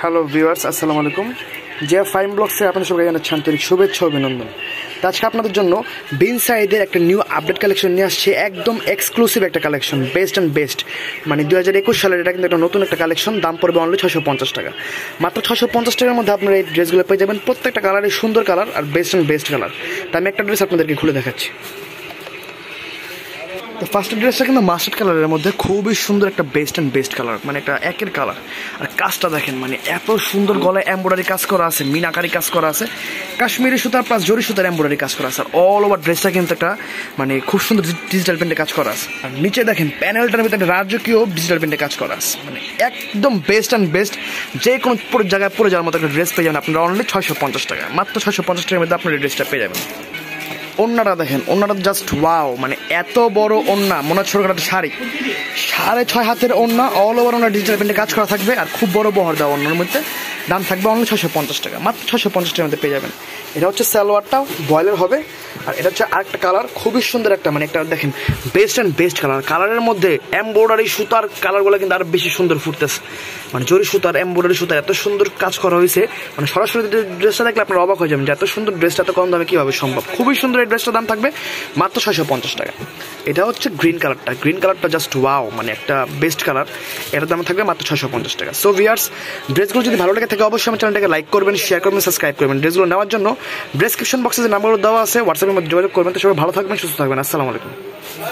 Hello viewers আসসালামু আলাইকুম। যে ফাইম ব্লগসে আপনাদের সবাই জানাচ্ছি আন্তরিক শুভেচ্ছা অভিনন্দন। আজকে আপনাদের জন্য বিন সাইদের একটা নিউ আপডেট কালেকশন নিয়ে আসছে। একদম এক্সক্লুসিভ একটা কালেকশন বেস্ট অ্যান্ড বেস্ট মানে দু হাজার একুশ সালের এটা কিন্তু একটা নতুন একটা কালেকশন দাম পড়বে অনলি ছশো পঞ্চাশ টাকা। মাত্র ছশো পঞ্চাশ টাকার মধ্যে আপনারা এই ড্রেসগুলো পেয়ে যাবেন। প্রত্যেকটা কালারই সুন্দর কালার আর বেস্ট অ্যান্ড বেস্ট কালার তো আমি একটা ড্রেস আপনাদেরকে খুলে দেখাচ্ছি। ফার্স্ট ড্রেসটা কিন্তু মাস্টার্ড কালারের মধ্যে খুবই সুন্দর একটা বেস্ট অ্যান্ড বেস্ট কালার মানে একটা একের কালার আর কাজটা দেখেন মানে এত সুন্দর গলায় এম্ব্রয়ডারি কাজ করা আছে, মিনাকারি কাজ করা আছে, কাশ্মীরি সুতার প্লাস জরি সুতার এম্ব্রয়ডারি কাজ করা আছে। আর অল ওভার ড্রেসটা কিন্তু একটা মানে খুব সুন্দর ডিজিটাল প্রিন্টে কাজ করা আছে। আর নিচে দেখেন প্যানেলটার ভিতরে একটা রাজকীয় ডিজিটাল প্রিন্টে কাজ করা আছে। মানে একদম বেস্ট অ্যান্ড বেস্ট যে কোনো পুরো জায়গায়, পরে যাওয়ার মতো একটা ড্রেস পেয়ে যাবেন। আপনারা অনলি ছয়শো পঞ্চাশ টাকা, মাত্র ছয়শো পঞ্চাশ টাকার মধ্যে আপনার এই ড্রেসটা পেয়ে যাবেন। ওন্নাটা দেখেন ওন্নাটা জাস্ট ওয়াও মানে এত বড় ওন্না, মনে হচ্ছে একটা শাড়ি। সাড়ে ছয় হাতের ওন্না অল ওভার ওনার ডিজিটাল প্রিন্টে কাজ করা থাকবে, আর খুব বড় বহর দেওয়া ওন্নার মধ্যে। দাম থাকবে অন্য ছশো পঞ্চাশ টাকা, মাত্র ছশো পঞ্চাশ টাকার মধ্যে পেয়ে যাবেন। এটা হচ্ছে স্যালোয়ারটাও বয়লার হবে আর এটা হচ্ছে আরেকটা কালার খুবই সুন্দর একটা মানে একটা দেখেন বেস্ট অ্যান্ড বেস্ট কালার কালারের মধ্যে এমব্রয়ডারি সুতার কালারগুলো কিন্তু আরও বেশি সুন্দর ফুটতেছে। মানে জরি সুতার এমব্রয়ডারি সুতার, এত সুন্দর কাজ করা হয়েছে। মানে সরাসরি ড্রেসটা দেখলে আপনার অবাক হয়ে যাবেন যে এত সুন্দর ড্রেসটা এত কম দামে কীভাবে সম্ভব? খুবই সুন্দর এই ড্রেসটার দাম থাকবে মাত্র ছয়শো পঞ্চাশ টাকা। এটা হচ্ছে গ্রিন কালারটা গ্রিন কালারটা জাস্ট ওয়াও মানে একটা বেস্ট কালার এটার দাম থাকবে মাত্র ছয়শো পঞ্চাশ টাকা। সো ভিয়ার্স ড্রেসগুলো যদি ভালো লাগে থাকে, অবশ্যই আমার চ্যানেলটাকে লাইক করবেন শেয়ার করবেন সাবস্ক্রাইব করবেন। ড্রেসগুলো নেওয়ার জন্য ডেসক্রিপশন বক্সে যে নাম্বারগুলো দেওয়া আছে হোয়াটসঅ্যাপের মধ্যে যোগাযোগ করবেন। তো সবাই ভালো থাকবেন সুস্থ থাকবেন। আসসালামু আলাইকুম।